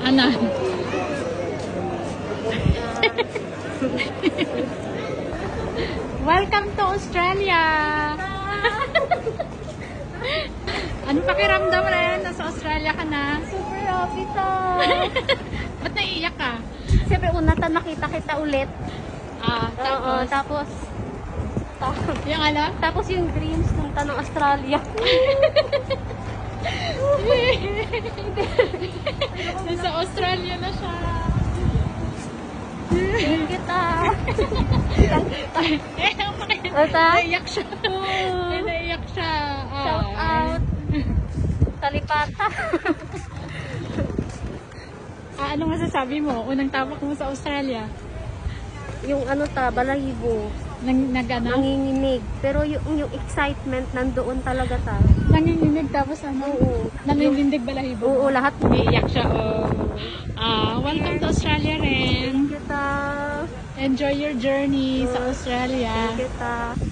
Ano? Welcome to Australia! Anong pakiramdam rin? Nasa Australia ka na? Super happy to. Ba't naiiyak ka? Siyempre, una ta nakita kita ulit. Ah, Oo, tapos, tapos, ta- yung ano? tapos yung dreams ng Australia. Nasa Ata? naiiyak siya. Eh, naiiyak siya. Shout out. Talipata. Ah, ano masasabi mo? Unang tapak mo sa Australia? yung ano ta, balahibo. Nang, nag, ano? Nanginginig. Pero yung, yung excitement nandoon talaga ta. Nanginginig tapos ano? Oo. Naninindig balahibo. Oo, lahat. Naiiyak siya. Oh. Ah, welcome to Australia rin. Enjoy your journey sa Australia. Kita.